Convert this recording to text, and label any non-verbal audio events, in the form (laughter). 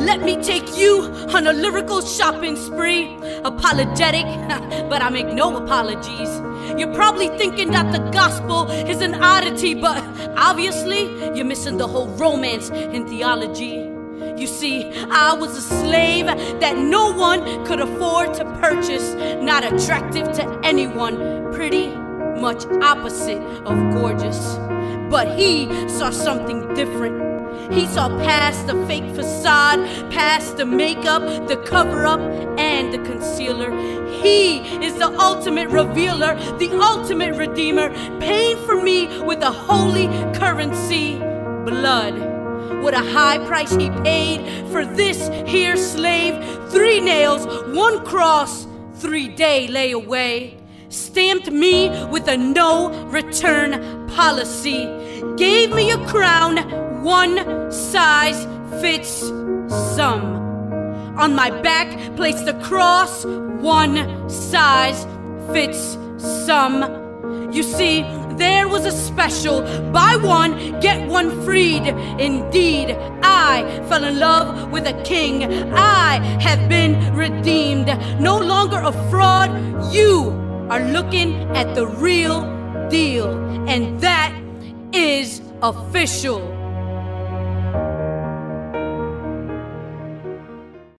Let me take you on a lyrical shopping spree. Apologetic, (laughs) but I make no apologies. You're probably thinking that the gospel is an oddity, but obviously you're missing the whole romance in theology. You see, I was a slave that no one could afford to purchase, not attractive to anyone, pretty much opposite of gorgeous. But he saw something different. He saw past the fake facade, past the makeup, the cover up, and the concealer. He is the ultimate revealer, the ultimate redeemer, paying for me with a holy currency blood. What a high price he paid for this here slave. Three nails, one cross, three day layaway. Stamped me with a no return policy. Gave me a crown, one size fits some. On my back, place the cross, one size fits some. You see, there was a special buy one, get one freed. Indeed, I fell in love with a king. I have been redeemed. No longer a fraud. You are looking at the real deal. And that is official.